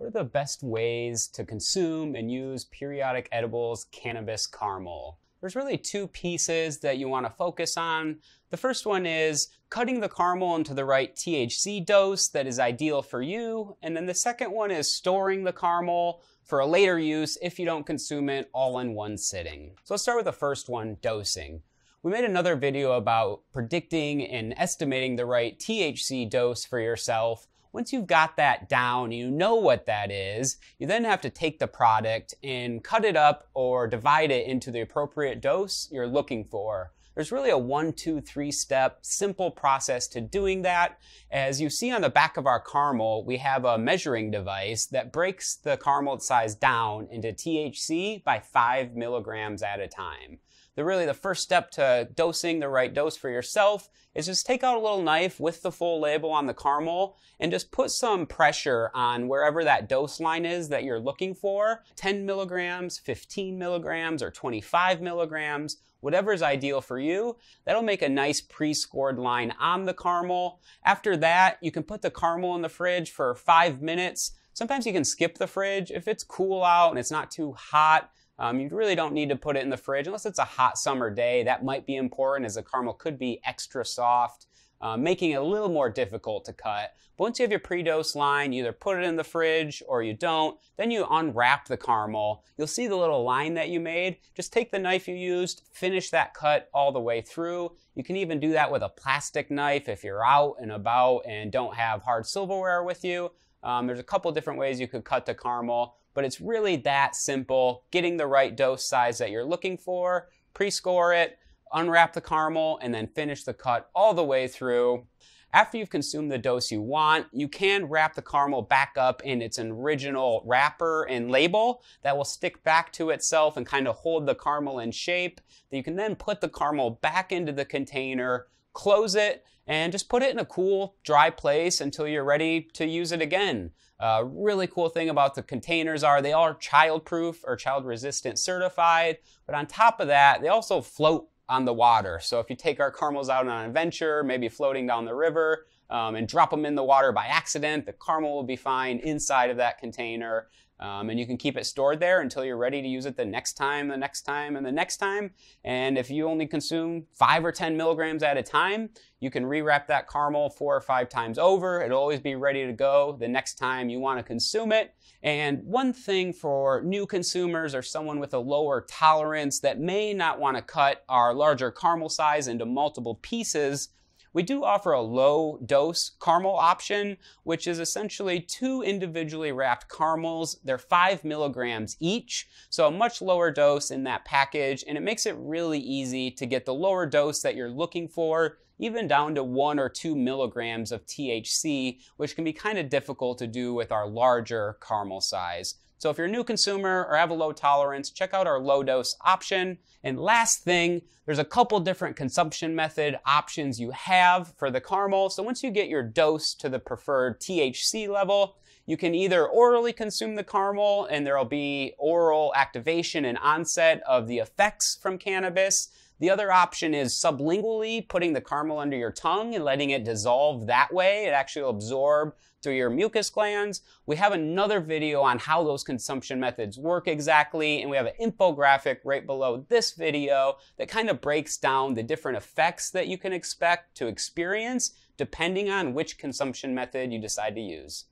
what are the best ways to consume and use periodic edibles cannabis caramel? There's really two pieces that you want to focus on. The first one is cutting the caramel into the right THC dose that is ideal for you. And then the second one is storing the caramel for a later use if you don't consume it all in one sitting. So let's start with the first one, dosing. We made another video about predicting and estimating the right THC dose for yourself. Once you've got that down, you know what that is, you then have to take the product and cut it up or divide it into the appropriate dose you're looking for. There's really a one, two, three step simple process to doing that. As you see on the back of our caramel, we have a measuring device that breaks the caramel size down into THC by five milligrams at a time the really the first step to dosing the right dose for yourself is just take out a little knife with the full label on the caramel and just put some pressure on wherever that dose line is that you're looking for 10 milligrams 15 milligrams or 25 milligrams whatever is ideal for you. That'll make a nice pre-scored line on the caramel. After that, you can put the caramel in the fridge for five minutes. Sometimes you can skip the fridge. If it's cool out and it's not too hot, um, you really don't need to put it in the fridge unless it's a hot summer day. That might be important as the caramel could be extra soft, uh, making it a little more difficult to cut. But once you have your pre-dose line, you either put it in the fridge or you don't. Then you unwrap the caramel. You'll see the little line that you made. Just take the knife you used, finish that cut all the way through. You can even do that with a plastic knife if you're out and about and don't have hard silverware with you. Um, there's a couple different ways you could cut the caramel but it's really that simple. Getting the right dose size that you're looking for, pre-score it, unwrap the caramel, and then finish the cut all the way through. After you've consumed the dose you want, you can wrap the caramel back up in its original wrapper and label that will stick back to itself and kind of hold the caramel in shape. You can then put the caramel back into the container, close it, and just put it in a cool, dry place until you're ready to use it again. Uh, really cool thing about the containers are they are child-proof or child-resistant certified, but on top of that, they also float on the water. So if you take our caramels out on an adventure, maybe floating down the river, um, and drop them in the water by accident, the caramel will be fine inside of that container. Um, and you can keep it stored there until you're ready to use it the next time, the next time, and the next time. And if you only consume five or 10 milligrams at a time, you can rewrap that caramel four or five times over. It'll always be ready to go the next time you want to consume it. And one thing for new consumers or someone with a lower tolerance that may not want to cut our larger caramel size into multiple pieces we do offer a low dose caramel option, which is essentially two individually wrapped caramels. They're five milligrams each, so a much lower dose in that package, and it makes it really easy to get the lower dose that you're looking for even down to one or two milligrams of THC, which can be kind of difficult to do with our larger caramel size. So if you're a new consumer or have a low tolerance, check out our low dose option. And last thing, there's a couple different consumption method options you have for the caramel. So once you get your dose to the preferred THC level, you can either orally consume the caramel and there'll be oral activation and onset of the effects from cannabis. The other option is sublingually putting the caramel under your tongue and letting it dissolve that way. It actually will absorb through your mucus glands. We have another video on how those consumption methods work exactly, and we have an infographic right below this video that kind of breaks down the different effects that you can expect to experience depending on which consumption method you decide to use.